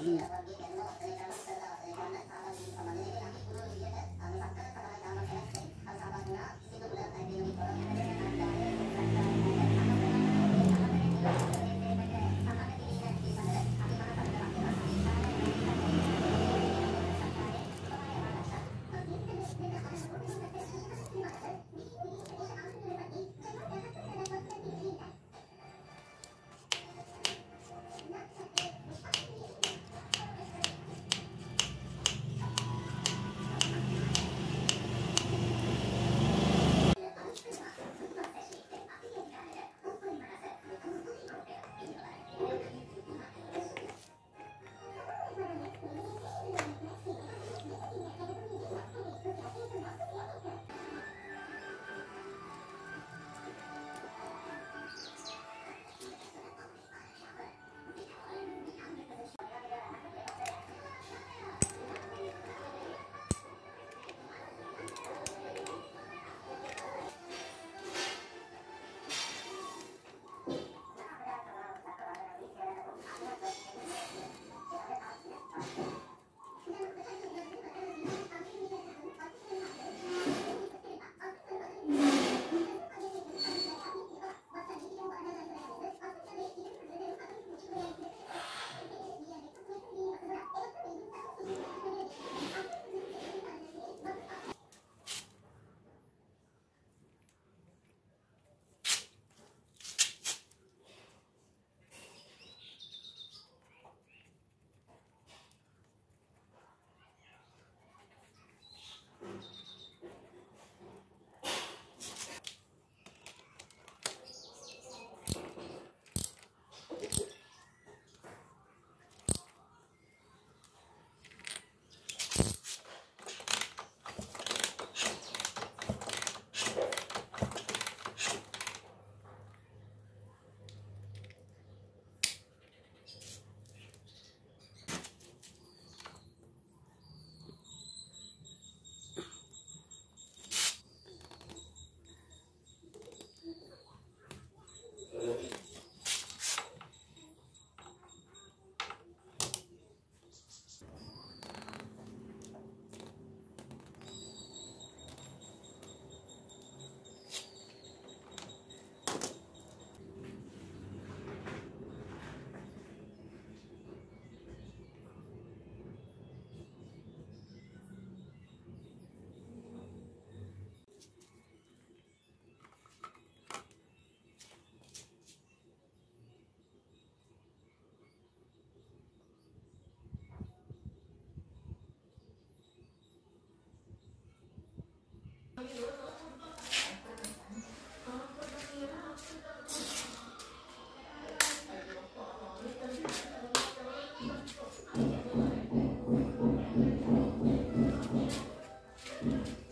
here. Amen.